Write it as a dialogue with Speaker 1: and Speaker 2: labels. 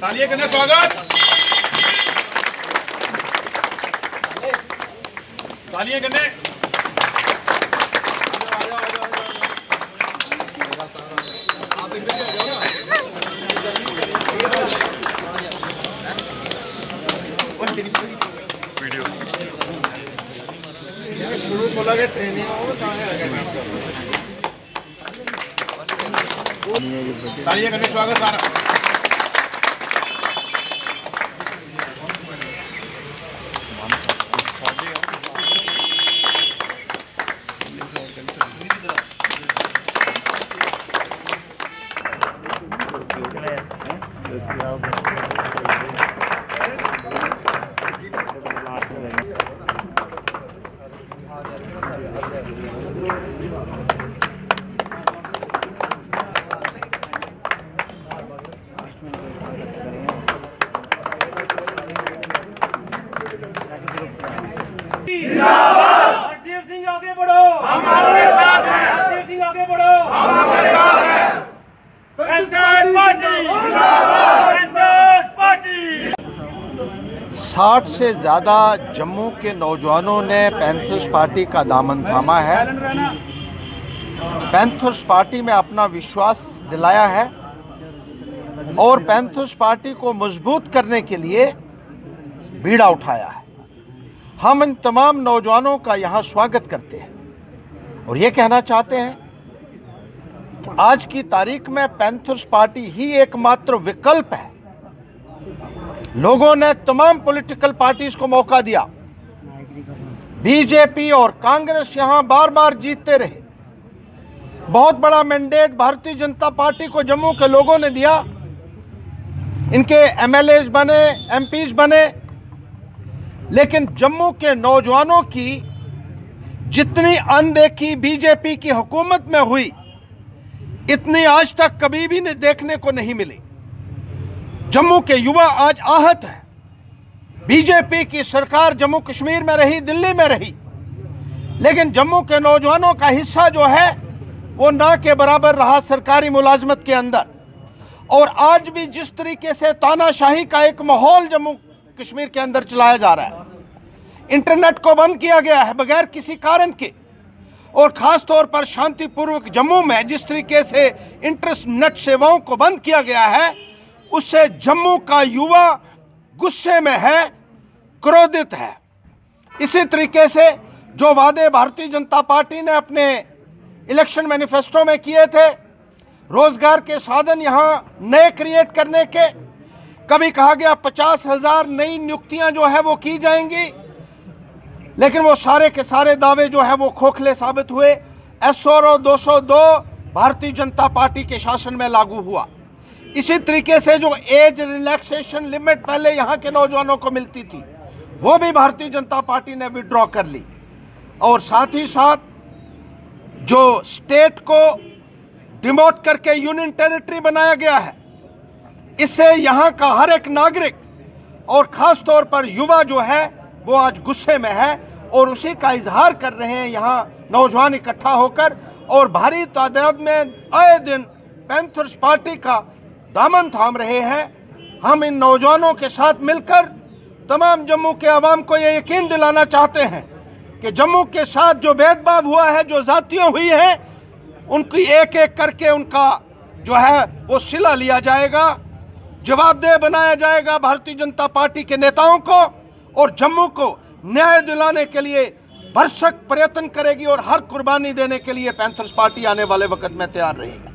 Speaker 1: तालियाँ करने स्वागत। तालियाँ करने। शुरू बोला कि ट्रेनिंग हो कहाँ है आगे? काम कर तालियाँ करने स्वागत सारा।
Speaker 2: हरदेव
Speaker 3: साठ से ज़्यादा जम्मू के नौजवानों ने पैंथर्स पार्टी का दामन थामा है। पैंथर्स पार्टी में अपना विश्वास दिलाया है और पैंथर्स पार्टी को मज़बूत करने के लिए बीड़ा उठाया है। हम इन तमाम नौजवानों का यहाँ स्वागत करते हैं और ये कहना चाहते हैं कि आज की तारीख में पैंथर्स पार्टी ही एकमात्र विकल्प है लोगों ने तमाम पॉलिटिकल पार्टीज़ को मौका दिया। बीजेपी और कांग्रेस यहाँ बार बार जीतते रहे। बहुत बड़ा मैंडेट भारतीय जनता पार्टी को जम्मू के लोगों ने दिया। इनके एमएलए बने एमपीज बने। लेकिन जम्मू के नौजवानों की जितनी अनदेखी बीजेपी की हुकूमत में हुई, इतनी आज तक कभी भी देखने को नहीं मिली। जम्मू के युवा आज आहत है। बीजेपी की सरकार जम्मू कश्मीर में रही, दिल्ली में रही। लेकिन जम्मू के नौजवानों का हिस्सा जो है, वो ना के बराबर रहा सरकारी मुलाजमत के अंदर। और आज भी जिस तरीके से तानाशाही का एक माहौल जम्मू कश्मीर के अंदर चलाया जा रहा है। इंटरनेट को बंद किया गया है बगैर किसी कारण के। और खास तौर पर शांतिपूर्वक जम्मू में जिस तरीके से इंटरनेट सेवाओं को बंद किया गया है उससे जम्मू का युवा गुस्से में है, क्रोधित है। इसी तरीके से जो वादे भारतीय जनता पार्टी ने अपने इलेक्शन मैनिफेस्टो में किए थे, रोज़गार के साधन यहाँ नए क्रिएट करने के, कभी कहा गया पचास हज़ार नई नियुक्तियाँ जो है वो की जाएँगी, लेकिन वो सारे के सारे दावे जो है वो खोखले साबित हुए। एस सौ दो भारतीय जनता पार्टी के शासन में लागू हुआ। इसी तरीके से जो एज रिलैक्सेशन लिमिट पहले यहाँ के नौजवानों को मिलती थी, वो भी भारतीय जनता पार्टी ने विड्रॉ कर ली। और साथ ही साथ जो स्टेट को डिमोट करके यूनियन टेरिटरी बनाया गया है, इससे यहाँ का हर एक नागरिक और खास तौर पर युवा जो है, वो आज गुस्से में है और उसी का इजहार कर रहे हैं यहाँ नौजवान इकट्ठा होकर। और भारी तादाद में आए दिन पैंथर्स पार्टी का दामन थाम रहे हैं। हम इन नौजवानों के साथ मिलकर तमाम जम्मू के आवाम को ये यकीन दिलाना चाहते हैं कि जम्मू के साथ जो भेदभाव हुआ है, जो जातियाँ हुई हैं, उनकी एक एक करके उनका जो है, वो सिला लिया जाएगा, जवाबदेह बनाया जाएगा भारतीय जनता पार्टी के नेताओं को और जम्मू को न्याय दिलाने के लिए भरसक प्रयत्न करेगी और हर कुर्बानी देने के लिए पैंथर्स पार्टी आने वाले वक्त में तैयार रहेगी।